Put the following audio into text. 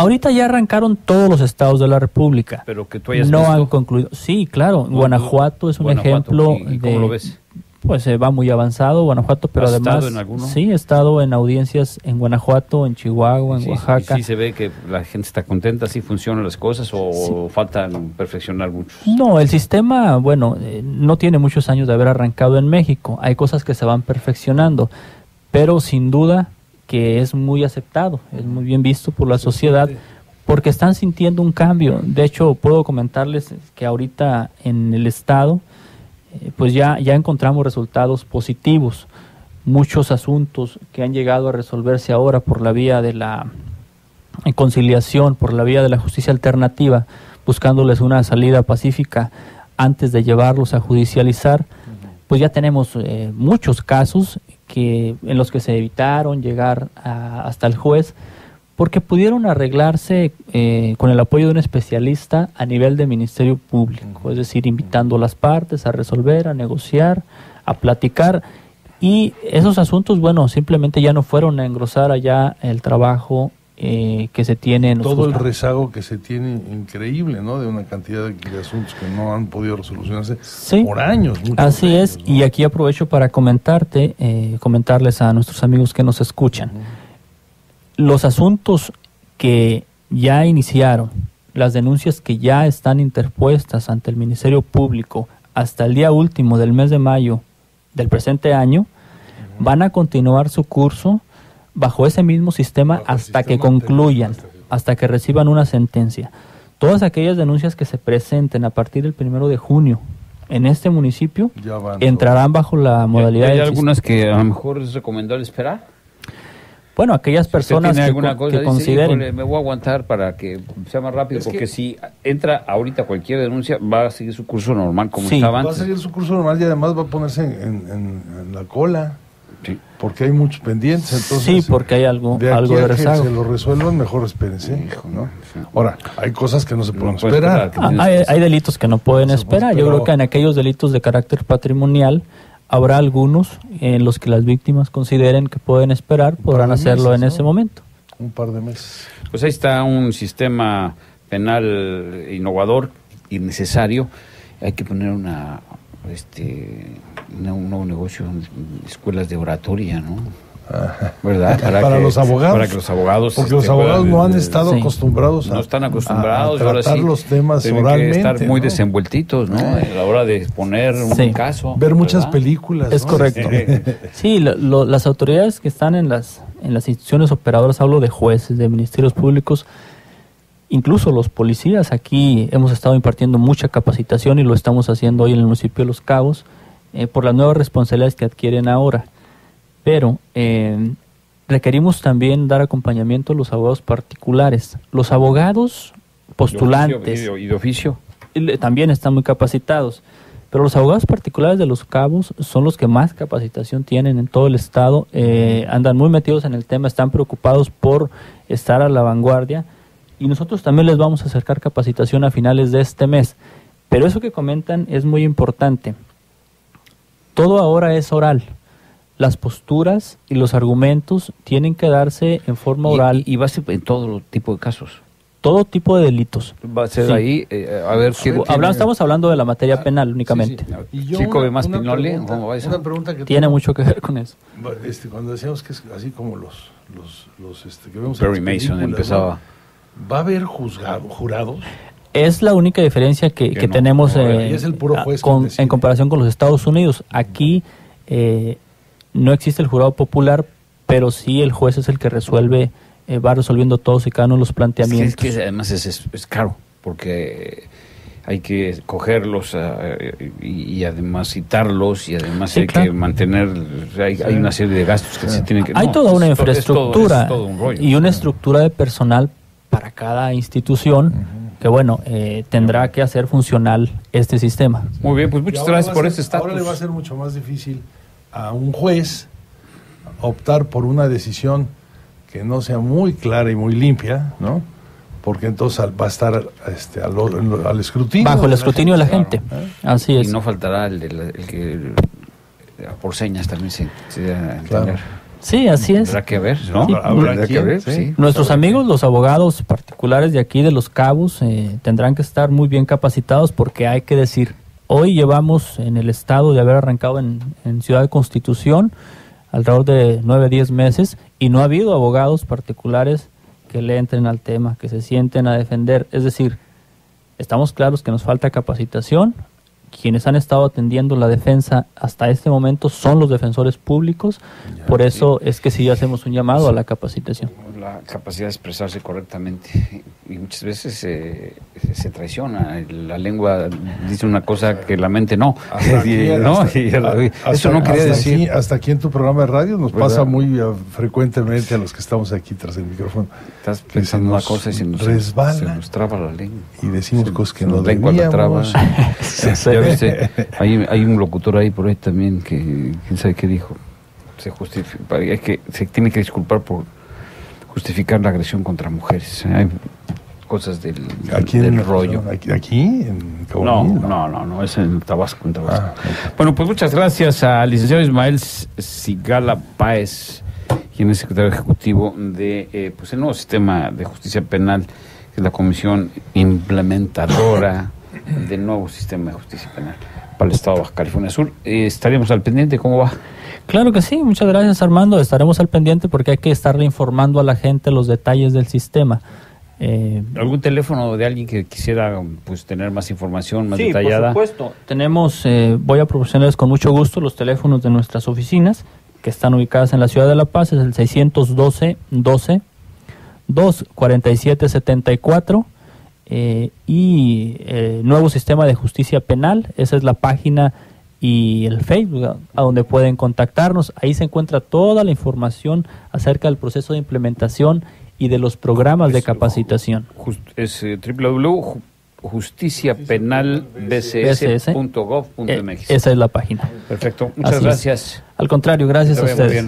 Ahorita ya arrancaron todos los estados de la República. Pero que tú hayas no visto. han concluido. Sí, claro. No, Guanajuato es un Guanajuato, ejemplo ¿y- y de. cómo lo ves? Pues eh, va muy avanzado Guanajuato, pero ¿Has además. estado en alguno? Sí, he estado en audiencias en Guanajuato, en Chihuahua, en Sí, Oaxaca. Sí, se ve que la gente está contenta, sí funcionan las cosas o faltan perfeccionar muchos. No, el sistema, bueno, eh, no tiene muchos años de haber arrancado en México. Hay cosas que se van perfeccionando, pero sin duda que es muy aceptado, es muy bien visto por la sociedad, porque están sintiendo un cambio. De hecho, puedo comentarles que ahorita en el Estado, eh, pues ya, ya encontramos resultados positivos. Muchos asuntos que han llegado a resolverse ahora por la vía de la en conciliación por la vía de la justicia alternativa, buscándoles una salida pacífica antes de llevarlos a judicializar, pues ya tenemos eh, muchos casos que en los que se evitaron llegar a- hasta el juez porque pudieron arreglarse eh, con el apoyo de un especialista a nivel de Ministerio Público, es decir, invitando a las partes a resolver, a negociar, a platicar. Y esos asuntos, bueno, simplemente ya no fueron a engrosar allá el trabajo eh, que se tiene en los Todo el rezago que se tiene increíble, ¿no? De una cantidad de, de asuntos que no han podido resolucionarse Sí. por años. Así años, es, ¿no? y aquí aprovecho para comentarte, eh, comentarles a nuestros amigos que nos escuchan. Los asuntos que ya iniciaron, las denuncias que ya están interpuestas ante el Ministerio Público hasta el día último del mes de mayo del presente año, van a continuar su curso bajo ese mismo sistema Bajo hasta que concluyan, hasta que reciban una sentencia. Todas aquellas denuncias que se presenten a partir del primero de junio en este municipio entrarán bajo la modalidad ¿Hay del algunas que a lo mejor es recomendable esperar? Bueno, aquellas ¿Usted personas tiene que, cosa? que Dice, consideren. "Híjole, me voy a aguantar para que sea más rápido, Es porque que- si entra ahorita cualquier denuncia, va a seguir su curso normal como Sí. estaba Va a antes. seguir su curso normal y además va a ponerse en, en- en- en la cola, Sí. porque hay muchos pendientes. Entonces, sí, porque hay algo, de aquí algo a de que rezago. se lo resuelvan, mejor espérense. ¿no? Ahora, hay cosas que no se pueden No esperar. esperar. Ah, hay, hay delitos que no pueden esperar. Yo creo que en aquellos delitos de carácter patrimonial habrá algunos en los que las víctimas consideren que pueden esperar, podrán hacerlo en ese momento. Un par de meses. Pues ahí está un sistema penal innovador y necesario. Hay que poner una, este, una- un nuevo negocio, escuelas de oratoria, ¿no? ¿Verdad? Para los abogados. Para que los abogados. Porque este, los abogados puedan, no han estado Sí. acostumbrados a, no están acostumbrados a, ahora tratar sí los temas tienen oralmente. que estar muy ¿no? desenvueltitos no a la hora de exponer un Sí. caso Ver muchas ¿verdad? películas. Es ¿no? correcto. Sí, lo- lo- las autoridades que están en las, en las instituciones operadoras, hablo de jueces, de ministerios públicos, incluso los policías, aquí hemos estado impartiendo mucha capacitación y lo estamos haciendo hoy en el municipio de Los Cabos, eh, por las nuevas responsabilidades que adquieren ahora. Pero eh, requerimos también dar acompañamiento a los abogados particulares. Los abogados postulantes y de oficio, y de oficio. también están muy capacitados. Pero los abogados particulares de los cabos son los que más capacitación tienen en todo el estado, eh, andan muy metidos en el tema, están preocupados por estar a la vanguardia y nosotros también les vamos a acercar capacitación a finales de este mes. Pero eso que comentan es muy importante. Todo ahora es oral. Las posturas y los argumentos tienen que darse en forma Y- oral. y, va a ser en todo tipo de casos todo tipo de delitos. va a ser Sí. ahí eh, a ver qué ver, Habla- tiene- estamos hablando de la materia Ah, penal únicamente. Sí, sí. Y yo Chico una- de más una pinole, pregunta- ¿cómo va eso? Una pregunta que Tiene tengo. mucho que ver con eso. Este, cuando decíamos que es así como los, los, los este, que vemos Perry Mason empezaba ¿no? ¿Va a haber juzgado, jurados? Es la única diferencia que, Que que no. tenemos No, eh, y es el puro a- juez con- en comparación con los Estados Unidos. Aquí eh, no existe el jurado popular, pero sí el juez es el que resuelve, eh, va resolviendo todos y cada uno de los es que, planteamientos. es que además es, es- es caro porque hay que cogerlos eh, y, y además citarlos y además Sí, hay claro. que mantener hay, hay una serie de gastos que se tienen que Hay no, toda una es es todo- infraestructura es todo un rollo. y una estructura de personal para cada institución que, bueno, eh, tendrá que hacer funcional este sistema. muy bien pues Y muchas gracias por ser- este Ahora le va a estatus ser mucho más difícil a un juez optar por una decisión que no sea muy clara y muy limpia, ¿no? Porque entonces al- va a estar este, al, escrutinio. Bajo el de la escrutinio de la gente, claro, ¿eh? Así y es. no faltará el, de la- el que el- por señas también se, se da a Claro. Sí, así es. Habrá que ver, ¿no? Sí. Habrá que ver, sí. sí. Nuestros amigos, los abogados particulares de aquí de Los Cabos, eh, tendrán que estar muy bien capacitados porque hay que decir, hoy llevamos en el estado de haber arrancado en, en Ciudad de Constitución alrededor de 9, 10 meses y no ha habido abogados particulares que le entren al tema, que se sienten a defender. Es decir, estamos claros que nos falta capacitación. Quienes han estado atendiendo la defensa hasta este momento son los defensores públicos. Por eso es que sí hacemos un llamado a la capacitación. La capacidad de expresarse correctamente y muchas veces eh, se- se traiciona. La lengua dice una cosa que la mente no. Hasta aquí, Y, ¿no? hasta- Y hasta- eso no quería hasta decir. Aquí, hasta aquí en tu programa de radio nos ¿Verdad? pasa muy eh, frecuentemente a los que estamos aquí tras el micrófono. Estás pensando una cosa y se nos, resbala. se nos traba la lengua. Y decimos Se- cosas que se no lengua la traba. viste, hay, hay un locutor ahí por ahí también que quién sabe qué dijo. Se justifica, hay que se tiene que disculpar por justificar la agresión contra mujeres. Hay cosas del, Aquí del en rollo. Aquí, aquí en No, no, no, no, es en Tabasco, en Tabasco. Ah. Bueno, pues muchas gracias al licenciado Ismael Sigala Páez, quien es secretario ejecutivo de eh, pues el nuevo sistema de justicia penal, que es la comisión implementadora del nuevo sistema de justicia penal para el Estado de Baja California Sur. Eh, estaríamos al pendiente, ¿cómo va? Claro que sí, muchas gracias Armando. Estaremos al pendiente porque hay que estarle informando a la gente los detalles del sistema. Eh, ¿Algún teléfono de alguien que quisiera pues tener más información, más sí, detallada? por supuesto. Tenemos, eh, voy a proporcionarles con mucho gusto los teléfonos de nuestras oficinas que están ubicadas en la ciudad de La Paz. Es el 612 12 247 74 eh, y eh, nuevo sistema de justicia penal. Esa es la página y el Facebook a, donde pueden contactarnos. Ahí se encuentra toda la información acerca del proceso de implementación y de los programas de Es- capacitación. Just- es eh, www.justiciapenalbcs.gov.mx. Eh, esa es la página. Perfecto, muchas Así es. gracias. Al contrario, gracias a ustedes.